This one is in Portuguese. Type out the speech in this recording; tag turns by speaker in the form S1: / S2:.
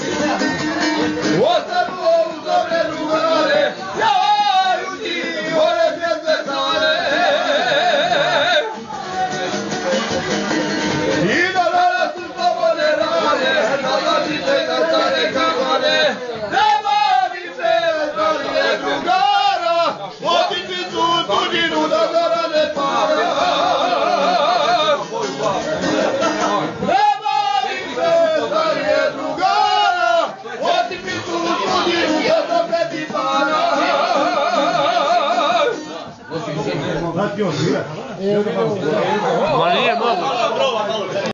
S1: Dale,
S2: Vai te ouvir. Eu, eu, eu, eu, eu, eu, eu, eu, ouvir.